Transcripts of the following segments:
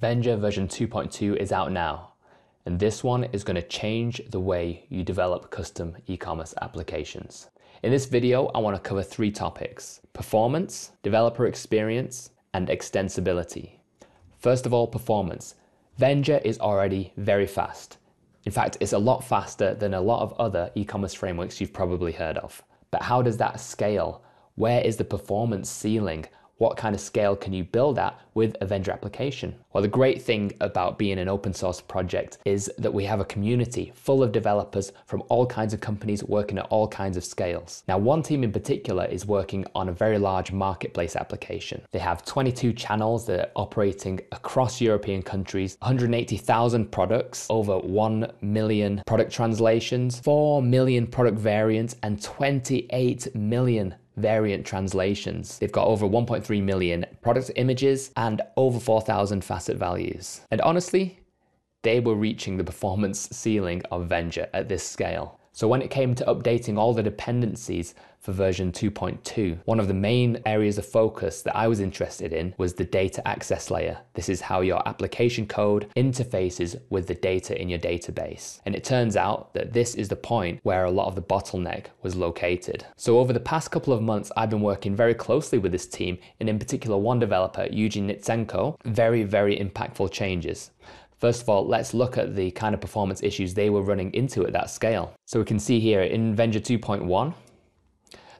Vendure version 2.2 is out now, and this one is going to change the way you develop custom e-commerce applications. In this video, I want to cover three topics, performance, developer experience, and extensibility. First of all, performance. Vendure is already very fast. In fact, it's a lot faster than a lot of other e-commerce frameworks you've probably heard of. But how does that scale? Where is the performance ceiling? What kind of scale can you build at with a Vendure application? Well, the great thing about being an open source project is that we have a community full of developers from all kinds of companies working at all kinds of scales. Now, one team in particular is working on a very large marketplace application. They have 22 channels that are operating across European countries, 180,000 products, over 1 million product translations, 4 million product variants, and 28 million variant translations. They've got over 1.3 million product images and over 4,000 facet values. And honestly, they were reaching the performance ceiling of Vendure at this scale. So when it came to updating all the dependencies for version 2.2. One of the main areas of focus that I was interested in was the data access layer. This is how your application code interfaces with the data in your database. And it turns out that this is the point where a lot of the bottleneck was located. So over the past couple of months, I've been working very closely with this team, and in particular one developer, Eugene Nitsenko, very, very impactful changes. First of all, let's look at the kind of performance issues they were running into at that scale. So we can see here in Vendure 2.1,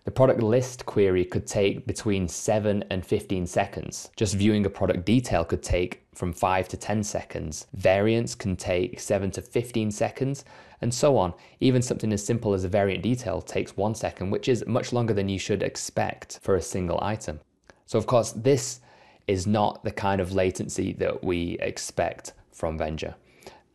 the product list query could take between 7 and 15 seconds. Just viewing a product detail could take from 5 to 10 seconds. Variants can take 7 to 15 seconds, and so on. Even something as simple as a variant detail takes 1 second, which is much longer than you should expect for a single item. So, of course, this is not the kind of latency that we expect from Vendure.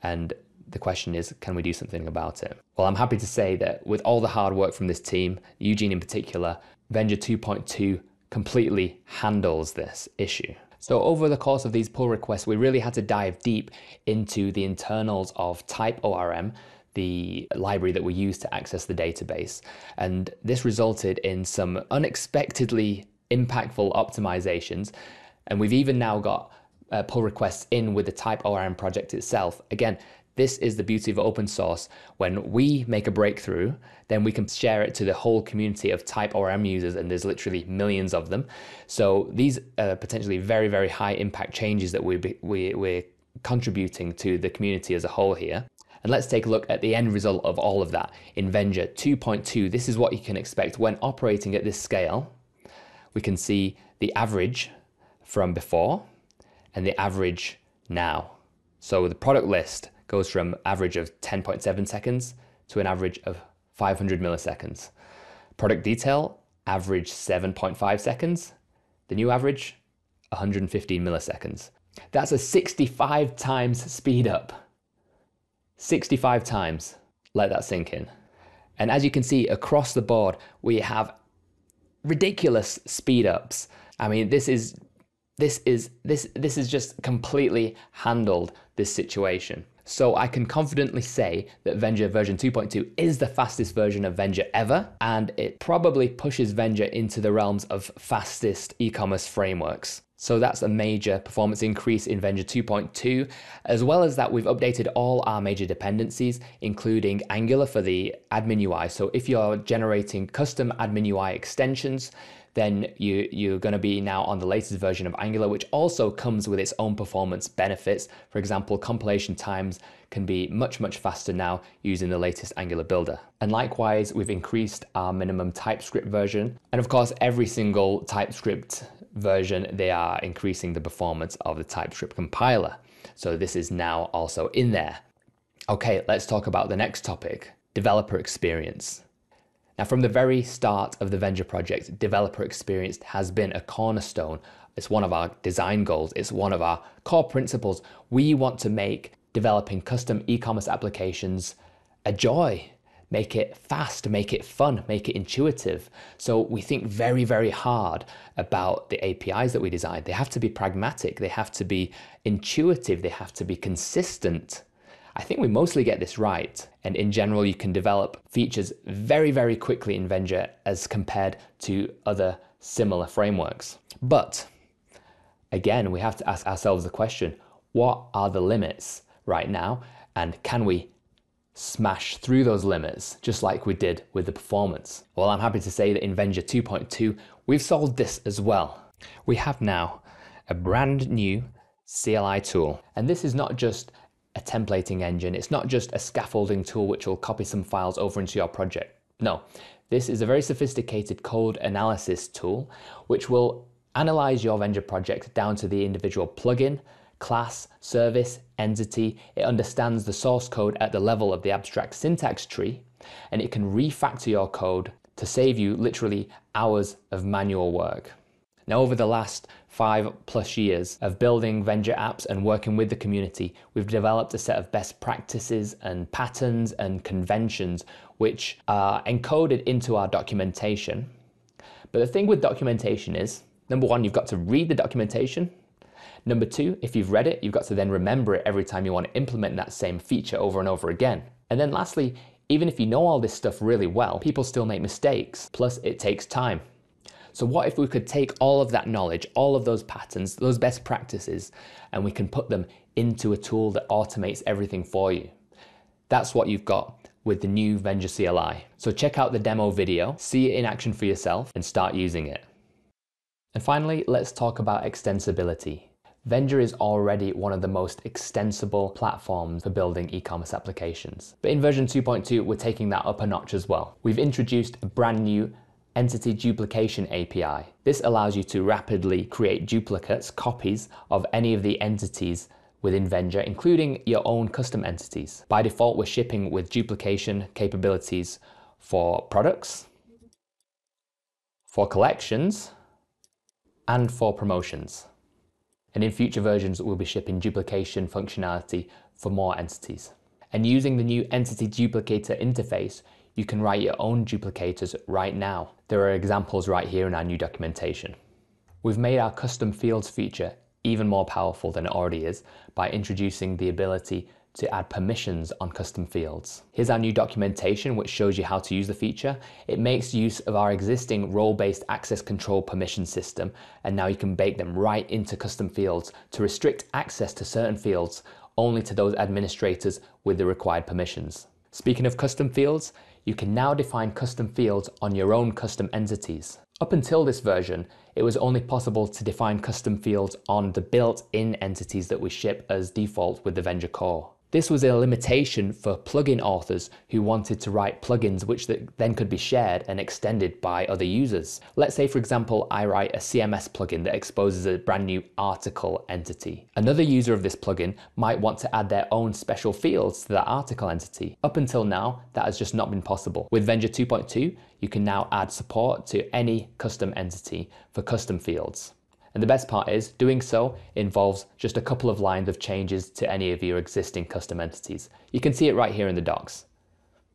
And the question is, can we do something about it? Well, I'm happy to say that with all the hard work from this team, Eugene in particular, Vendure 2.2 completely handles this issue. So over the course of these pull requests, we really had to dive deep into the internals of Type ORM, the library that we use to access the database. And this resulted in some unexpectedly impactful optimizations. And we've even now got uh, pull requests in with the Type ORM project itself. Again, this is the beauty of open source. When we make a breakthrough, then we can share it to the whole community of Type ORM users, and there's literally millions of them. So these are potentially very, very high impact changes that we, we, we're contributing to the community as a whole here. And let's take a look at the end result of all of that in Vendure 2.2. This is what you can expect when operating at this scale. We can see the average from before and the average now. So the product list goes from average of 10.7 seconds to an average of 500 milliseconds. Product detail, average 7.5 seconds. The new average, 115 milliseconds. That's a 65 times speed up. 65 times. Let that sink in. And as you can see across the board, we have ridiculous speed ups. I mean, this is this is this this is just completely handled this situation. So I can confidently say that Vendure version 2.2 is the fastest version of Vendure ever, and it probably pushes Vendure into the realms of fastest e-commerce frameworks. So that's a major performance increase in Vendure 2.2. As well as that, we've updated all our major dependencies, including Angular for the admin UI. So if you're generating custom admin UI extensions, then you, you're going to be now on the latest version of Angular, which also comes with its own performance benefits. For example, compilation times can be much, much faster now using the latest Angular builder. And likewise, we've increased our minimum TypeScript version. And of course, every single TypeScript version, they are increasing the performance of the TypeScript compiler. So this is now also in there. Okay, let's talk about the next topic, developer experience. Now, from the very start of the Vendure project, developer experience has been a cornerstone. It's one of our design goals, it's one of our core principles. We want to make developing custom e commerce applications a joy. Make it fast, make it fun, make it intuitive. So we think very, very hard about the APIs that we design. They have to be pragmatic, they have to be intuitive, they have to be consistent. I think we mostly get this right. And in general, you can develop features very, very quickly in Vendure as compared to other similar frameworks. But again, we have to ask ourselves the question what are the limits right now and can we smash through those limits just like we did with the performance? Well, I'm happy to say that in Vendure 2.2, we've solved this as well. We have now a brand new CLI tool. And this is not just a templating engine. It's not just a scaffolding tool which will copy some files over into your project. No, this is a very sophisticated code analysis tool which will analyze your Vendure project down to the individual plugin, class, service, entity. It understands the source code at the level of the abstract syntax tree and it can refactor your code to save you literally hours of manual work. Now, over the last five plus years of building Vendure apps and working with the community, we've developed a set of best practices and patterns and conventions which are encoded into our documentation. But the thing with documentation is number one, you've got to read the documentation. Number two, if you've read it, you've got to then remember it every time you want to implement that same feature over and over again. And then lastly, even if you know all this stuff really well, people still make mistakes. Plus, it takes time. So what if we could take all of that knowledge, all of those patterns, those best practices, and we can put them into a tool that automates everything for you? That's what you've got with the new Vendure CLI. So check out the demo video, see it in action for yourself, and start using it. And finally, let's talk about extensibility. Vendure is already one of the most extensible platforms for building e-commerce applications. But in version 2.2, we're taking that up a notch as well. We've introduced a brand new Entity Duplication API. This allows you to rapidly create duplicates, copies of any of the entities within Vendure, including your own custom entities. By default, we're shipping with duplication capabilities for products, for collections, and for promotions. And in future versions, we'll be shipping duplication functionality for more entities. And using the new Entity Duplicator interface, you can write your own duplicators right now. There are examples right here in our new documentation. We've made our custom fields feature even more powerful than it already is by introducing the ability to add permissions on custom fields. Here's our new documentation which shows you how to use the feature. It makes use of our existing role-based access control permission system and now you can bake them right into custom fields to restrict access to certain fields only to those administrators with the required permissions. Speaking of custom fields, you can now define custom fields on your own custom entities. Up until this version, it was only possible to define custom fields on the built-in entities that we ship as default with the Vendure core. This was a limitation for plugin authors who wanted to write plugins which then could be shared and extended by other users. Let's say, for example, I write a CMS plugin that exposes a brand new article entity. Another user of this plugin might want to add their own special fields to that article entity. Up until now, that has just not been possible. With Vendure 2.2, you can now add support to any custom entity for custom fields. And the best part is, doing so involves just a couple of lines of changes to any of your existing custom entities. You can see it right here in the docs.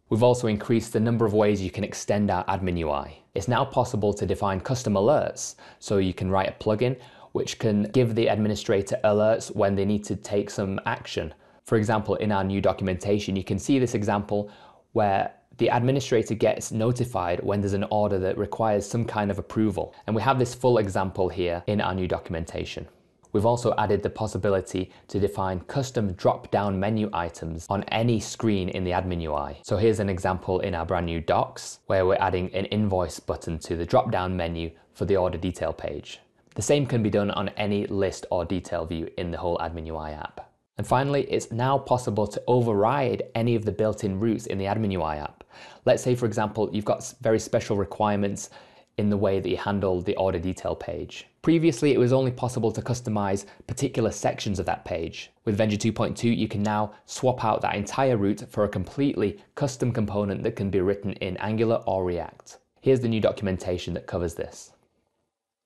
We've also increased the number of ways you can extend our admin UI. It's now possible to define custom alerts, so you can write a plugin which can give the administrator alerts when they need to take some action. For example, in our new documentation, you can see this example where the administrator gets notified when there's an order that requires some kind of approval. And we have this full example here in our new documentation. We've also added the possibility to define custom drop-down menu items on any screen in the admin UI. So here's an example in our brand new docs where we're adding an invoice button to the drop-down menu for the order detail page. The same can be done on any list or detail view in the whole admin UI app. And finally, it's now possible to override any of the built-in routes in the admin UI app. Let's say, for example, you've got very special requirements in the way that you handle the order detail page. Previously, it was only possible to customize particular sections of that page. With Vendure 2.2, you can now swap out that entire route for a completely custom component that can be written in Angular or React. Here's the new documentation that covers this.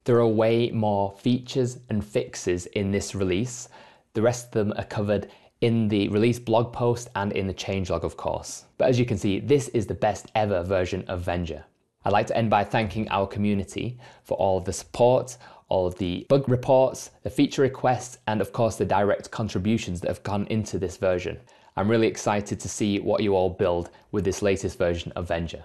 There are way more features and fixes in this release the rest of them are covered in the release blog post and in the changelog, of course. But as you can see, this is the best ever version of Vendure. I'd like to end by thanking our community for all of the support, all of the bug reports, the feature requests, and of course the direct contributions that have gone into this version. I'm really excited to see what you all build with this latest version of Vendure.